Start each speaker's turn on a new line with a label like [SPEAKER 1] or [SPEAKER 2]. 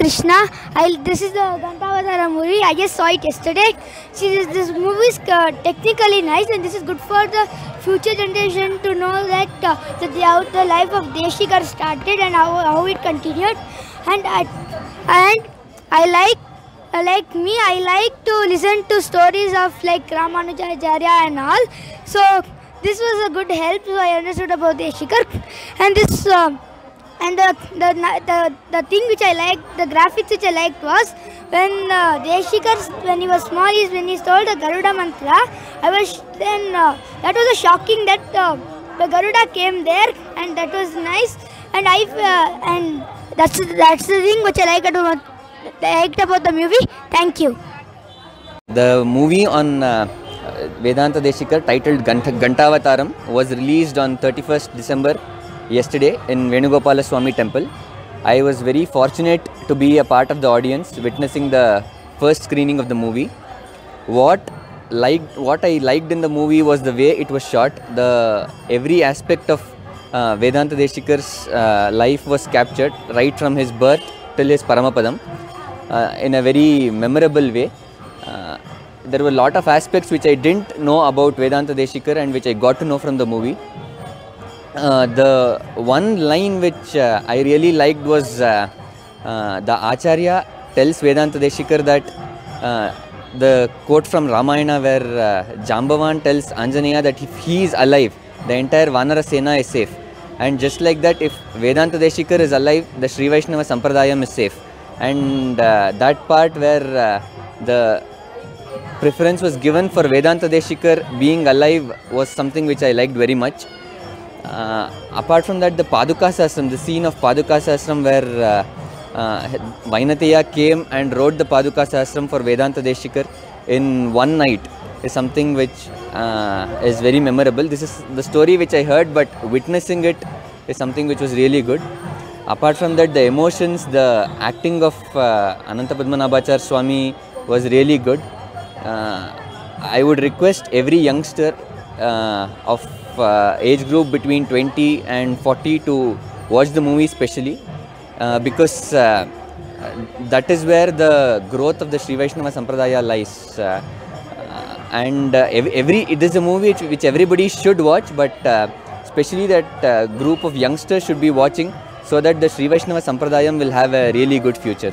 [SPEAKER 1] Krishna. I this is the Gantavadara movie. I just saw it yesterday. See, this, this movie is uh, technically nice, and this is good for the future generation to know that uh, that the, how the life of Deshikar started and how, how it continued. And I and I like uh, like me, I like to listen to stories of like Ramanujacharya and all. So this was a good help. So I understood about Deshikar, and this. Uh, and the, the the the thing which I liked, the graphics which I liked was when uh, when he was small, is when he stole the Garuda mantra. I was then uh, that was a shocking that uh, the Garuda came there, and that was nice. And I uh, and that's that's the thing which I liked about liked about the movie. Thank you.
[SPEAKER 2] The movie on uh, Vedanta Deshikar titled Ganta, Ghantavatharam was released on 31st December yesterday in Venugopala Swami temple. I was very fortunate to be a part of the audience witnessing the first screening of the movie. What liked what I liked in the movie was the way it was shot. The every aspect of uh, Vedanta Deshikar's uh, life was captured right from his birth till his Paramapadam uh, in a very memorable way. Uh, there were a lot of aspects which I didn't know about Vedanta Deshikar and which I got to know from the movie. Uh, the one line which uh, I really liked was uh, uh, the Acharya tells Vedanta Deshikar that uh, the quote from Ramayana where Jambavan tells Anjaneya that if he is alive, the entire Vanara Sena is safe. And just like that, if Vedanta Deshikar is alive, the Sri Vaishnava Sampradayam is safe. And that part where the preference was given for Vedanta Deshikar being alive was something which I liked very much. Uh, apart from that, the Paduka Sahasram, the scene of Paduka Sahasram where uh, uh, Vainateya came and wrote the Paduka Sahasram for Vedanta Deshikar in one night is something which uh, is very memorable. This is the story which I heard, but witnessing it is something which was really good. Apart from that, the emotions, the acting of uh, Ananta Padmanabhachar Swami was really good. Uh, I would request every youngster of uh, age group between 20 and 40 to watch the movie specially uh, because uh, that is where the growth of the Sri Vaishnava Sampradaya lies. Uh, uh, and uh, every it is a movie which, which everybody should watch, but uh, especially that uh, group of youngsters should be watching so that the Sri Vaishnava Sampradayam will have a really good future.